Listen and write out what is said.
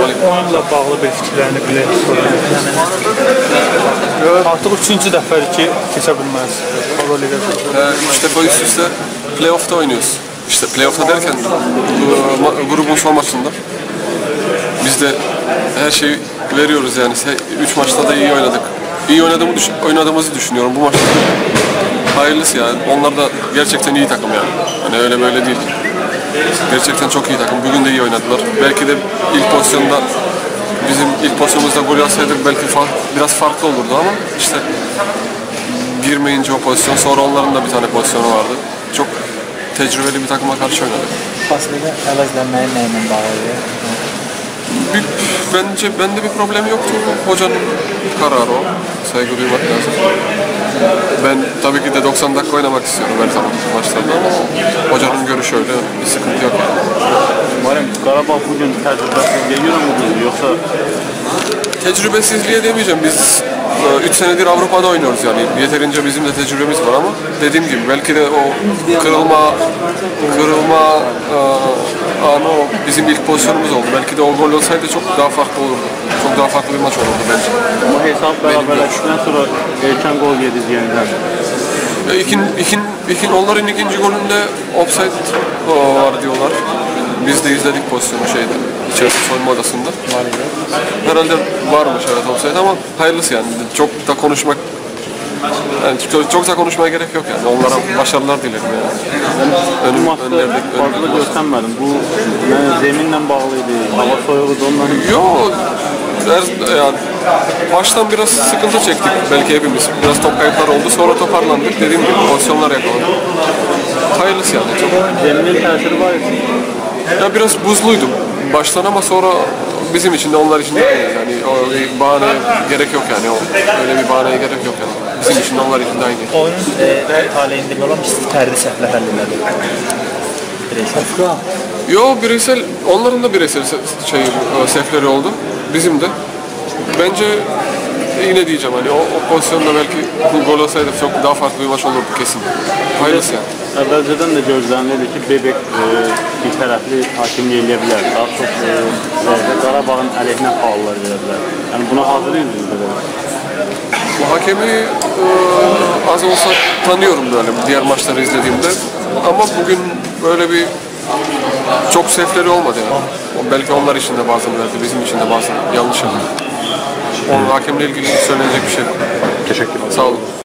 Onunla bağlı bir fikirlərini bilək. Artıq üçüncü dəfədir ki, keçə bilməz. E, üç defa üst üste playoff'ta oynuyoruz. İşte playoff'ta derken bu, grubun son maçında biz de her şeyi veriyoruz yani. Üç maçta da iyi oynadık. İyi oynadığımı düş- oynadığımızı düşünüyorum bu maçta. Hayırlısı yani. Onlar da gerçekten iyi takım yani. Hani öyle böyle değil. Gerçekten çok iyi takım. Bugün de iyi oynadılar. Belki de ilk pozisyonda bizim ilk pozisyonumuzda gol alsaydık belki fa- biraz farklı olurdu ama işte girmeyince o pozisyon sonra onların da bir tane pozisyonu vardı. Çok tecrübeli bir takıma karşı oynadık. Fasilədə əvəzlənməyin nə ilə bağlıdır? Bir, bence bende bir problem yoktu. Hocanın kararı o. Saygı duymak lazım. Ben tabii ki de 90 dakika oynamak istiyorum her zaman maçlarda ama hocanın görüşü öyle. Bir sıkıntı yok yani. Umarım Qarabağ bugün təcrübəsizliyə görə mü qurdu, yoxsa Tecrübesizliğe demeyeceğim. Biz 3 senedir Avrupa'da oynuyoruz yani. Yeterince bizim de tecrübemiz var ama dediğim gibi belki de o kırılma kırılma e, anı o bizim ilk pozisyonumuz oldu. Belki de o gol olsaydı çok daha farklı olurdu. Çok daha farklı bir maç olurdu bence. amma hesab bərabərləşdikdən sonra erkən qol yediniz yenidən. E, İkin, ikin, ikin, onların ikinci golünde offside o, var diyorlar. Biz de izledik pozisyonu şeyde, içeride soyunma odasında. Herhalde varmış evet offside ama hayırlısı yani. Çok da konuşmak yani çok, çok da konuşmaya gerek yok yani. Onlara başarılar dilerim yani. Bu Önüm, maçda önlerindeki, fazla önlerindeki- göstərmədim. Bu yəni, zeminlə bağlı idi, hava soyuğudur, ondan Yo, her, yani baştan biraz sıkıntı çektik belki hepimiz. Biraz top kayıpları oldu. Sonra toparlandık. Dediğim gibi pozisyonlar yakaladık. Hayırlısı yani. Çok zeminin təsiri var idi. Ya biraz buzluydu baştan ama sonra bizim için de onlar için de aynı yani o bir bahane gerek yok yani o öyle bir bahaneye gerek yok yani bizim için de onlar için de aynı. Oyunun e, taleyində olan siz fərdi səhvlər həll elədi. Birəşən. Yo bireysel onların da bireysel se- şey e, sefleri oldu bizim de. Bence yine diyeceğim hani o, o pozisyonda belki bu gol olsaydı çok daha farklı bir maç olurdu kesin. Hayırlısı yani. Əvvəlcədən də gözlənilirdi ki, Bebek e, bir tərəfli hakimlik eləyə bilər. Daha çox e, zərbə Qarabağın əleyhinə faallar verə bilər. Yəni buna hazır idiniz belə. Bu hakemi e, az olsa tanıyorum böyle diğer maçları izlediğimde. Ama bugün böyle bir çok sefleri olmadı yani. Belki onlar için de bazen verdi, bizim için de bazen yanlış yaptı. Onun hakemle ilgili söylenecek bir şey yok. Təşəkkür Sağ olun.